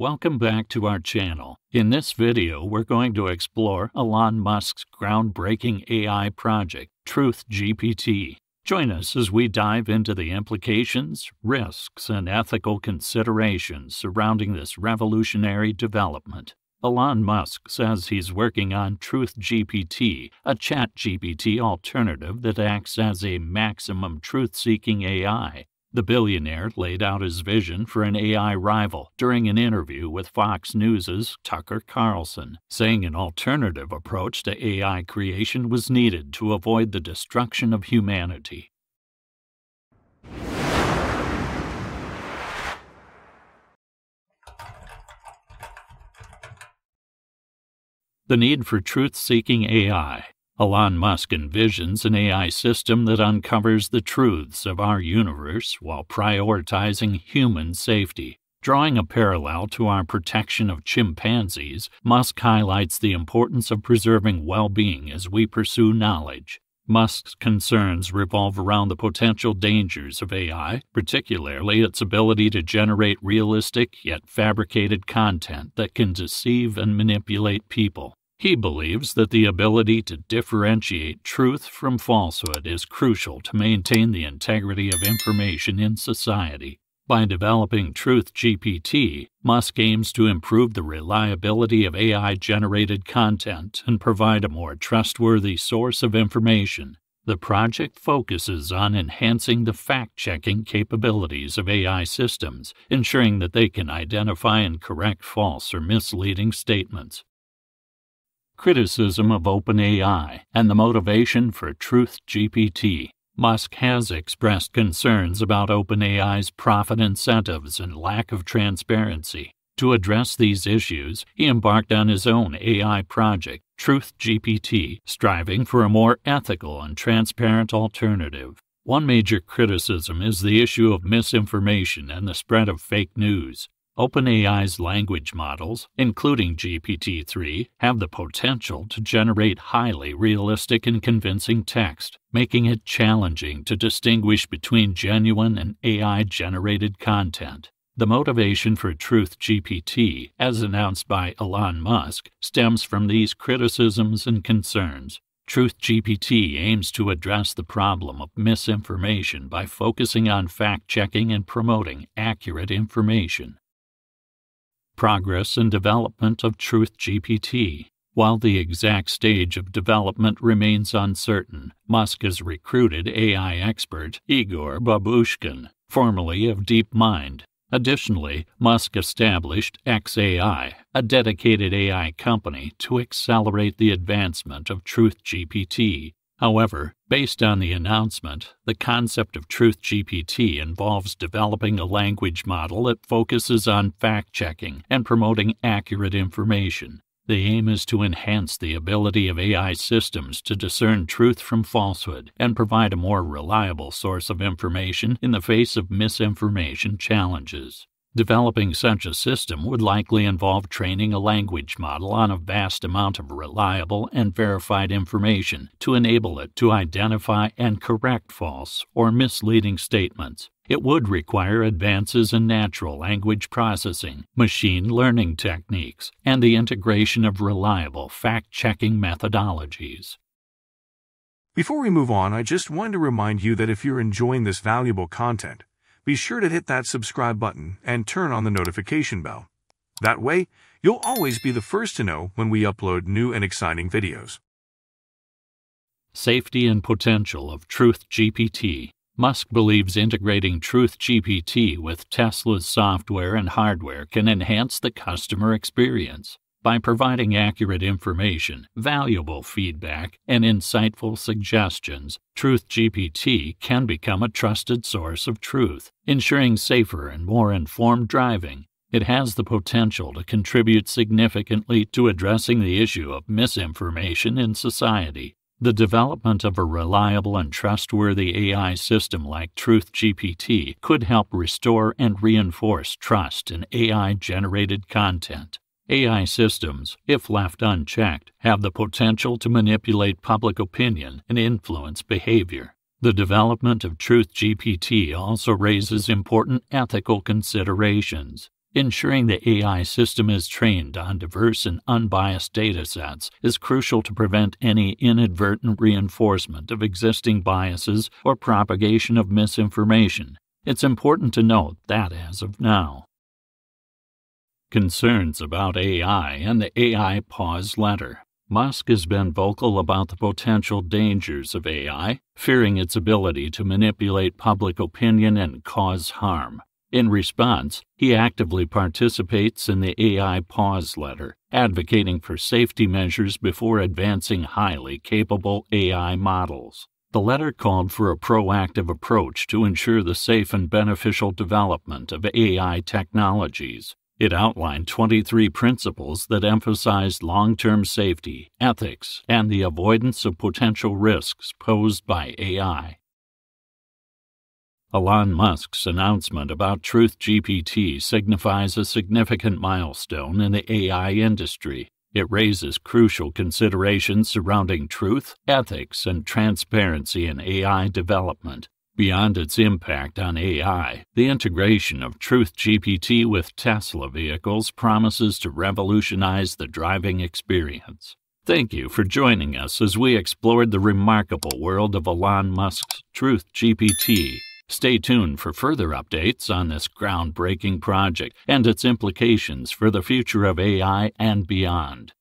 Welcome back to our channel. In this video, we're going to explore Elon Musk's groundbreaking AI project, Truth GPT. Join us as we dive into the implications, risks, and ethical considerations surrounding this revolutionary development. Elon Musk says he's working on Truth GPT, a chat GPT alternative that acts as a maximum truth seeking AI the billionaire laid out his vision for an AI rival during an interview with Fox News' Tucker Carlson, saying an alternative approach to AI creation was needed to avoid the destruction of humanity. The need for truth seeking AI Elon Musk envisions an AI system that uncovers the truths of our universe while prioritizing human safety. Drawing a parallel to our protection of chimpanzees, Musk highlights the importance of preserving well being as we pursue knowledge. Musk's concerns revolve around the potential dangers of AI, particularly its ability to generate realistic yet fabricated content that can deceive and manipulate people. He believes that the ability to differentiate truth from falsehood is crucial to maintain the integrity of information in society. By developing Truth GPT, Musk aims to improve the reliability of AI generated content and provide a more trustworthy source of information. The project focuses on enhancing the fact checking capabilities of AI systems, ensuring that they can identify and correct false or misleading statements criticism of OpenAI, and the motivation for Truth GPT. Musk has expressed concerns about OpenAI's profit incentives and lack of transparency. To address these issues, he embarked on his own AI project, Truth GPT, striving for a more ethical and transparent alternative. One major criticism is the issue of misinformation and the spread of fake news. OpenAI's language models, including GPT 3, have the potential to generate highly realistic and convincing text, making it challenging to distinguish between genuine and AI generated content. The motivation for Truth GPT, as announced by Elon Musk, stems from these criticisms and concerns. Truth GPT aims to address the problem of misinformation by focusing on fact checking and promoting accurate information progress and development of Truth GPT. While the exact stage of development remains uncertain, Musk has recruited AI expert Igor Babushkin, formerly of DeepMind. Additionally, Musk established XAI, a dedicated AI company, to accelerate the advancement of Truth GPT However, based on the announcement, the concept of Truth GPT involves developing a language model that focuses on fact checking and promoting accurate information. The aim is to enhance the ability of AI systems to discern truth from falsehood and provide a more reliable source of information in the face of misinformation challenges. Developing such a system would likely involve training a language model on a vast amount of reliable and verified information to enable it to identify and correct false or misleading statements. It would require advances in natural language processing, machine learning techniques, and the integration of reliable fact checking methodologies. Before we move on, I just wanted to remind you that if you're enjoying this valuable content, be sure to hit that subscribe button and turn on the notification bell. That way, you'll always be the first to know when we upload new and exciting videos. Safety and potential of Truth GPT. Musk believes integrating Truth GPT with Tesla's software and hardware can enhance the customer experience. By providing accurate information, valuable feedback, and insightful suggestions, Truth GPT can become a trusted source of truth, ensuring safer and more informed driving. It has the potential to contribute significantly to addressing the issue of misinformation in society. The development of a reliable and trustworthy AI system like Truth GPT could help restore and reinforce trust in AI generated content. AI systems, if left unchecked, have the potential to manipulate public opinion and influence behavior. The development of Truth GPT also raises important ethical considerations. Ensuring the AI system is trained on diverse and unbiased data sets is crucial to prevent any inadvertent reinforcement of existing biases or propagation of misinformation. It's important to note that as of now, concerns about AI and the AI pause letter. Musk has been vocal about the potential dangers of AI, fearing its ability to manipulate public opinion and cause harm. In response, he actively participates in the AI pause letter, advocating for safety measures before advancing highly capable AI models. The letter called for a proactive approach to ensure the safe and beneficial development of AI technologies. It outlined 23 principles that emphasized long term safety, ethics, and the avoidance of potential risks posed by AI. Elon Musk's announcement about Truth GPT signifies a significant milestone in the AI industry. It raises crucial considerations surrounding truth, ethics, and transparency in AI development. Beyond its impact on AI, the integration of Truth GPT with Tesla vehicles promises to revolutionize the driving experience. Thank you for joining us as we explored the remarkable world of Elon Musk's Truth GPT. Stay tuned for further updates on this groundbreaking project and its implications for the future of AI and beyond.